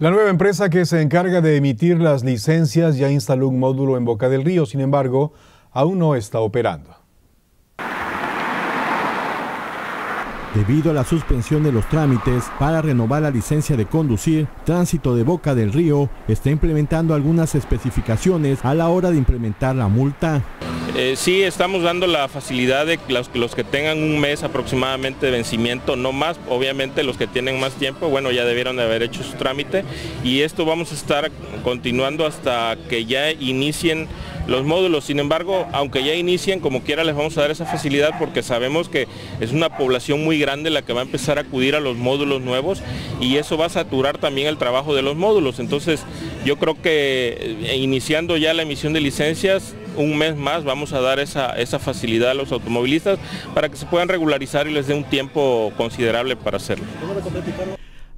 La nueva empresa que se encarga de emitir las licencias ya instaló un módulo en Boca del Río, sin embargo, aún no está operando. Debido a la suspensión de los trámites para renovar la licencia de conducir, Tránsito de Boca del Río está implementando algunas especificaciones a la hora de implementar la multa. Eh, sí, estamos dando la facilidad de los, los, que tengan un mes aproximadamente de vencimiento, no más, obviamente los que tienen más tiempo, bueno, ya debieron de haber hecho su trámite y esto vamos a estar continuando hasta que ya inicien los módulos. Sin embargo, aunque ya inicien, como quiera les vamos a dar esa facilidad porque sabemos que es una población muy grande la que va a empezar a acudir a los módulos nuevos y eso va a saturar también el trabajo de los módulos. Entonces, yo creo que eh, iniciando ya la emisión de licencias, un mes más vamos a dar esa, esa facilidad a los automovilistas para que se puedan regularizar y les dé un tiempo considerable para hacerlo.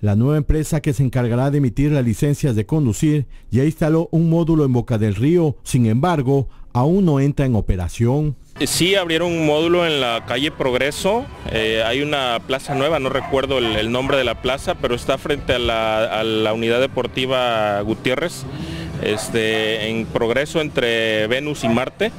La nueva empresa que se encargará de emitir las licencias de conducir ya instaló un módulo en Boca del Río, sin embargo, aún no entra en operación. Sí, abrieron un módulo en la calle Progreso, eh, hay una plaza nueva, no recuerdo el, nombre de la plaza, pero está frente a la, a la unidad deportiva Gutiérrez, este, en Progreso entre Venus y Marte.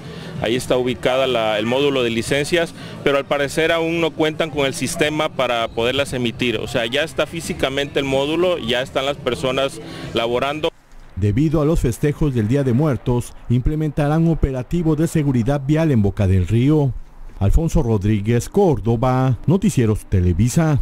Ahí está ubicada el módulo de licencias, pero al parecer aún no cuentan con el sistema para poderlas emitir. O sea, ya está físicamente el módulo, ya están las personas laborando. Debido a los festejos del Día de Muertos, implementarán operativo de seguridad vial en Boca del Río. Alfonso Rodríguez Córdoba, Noticieros Televisa.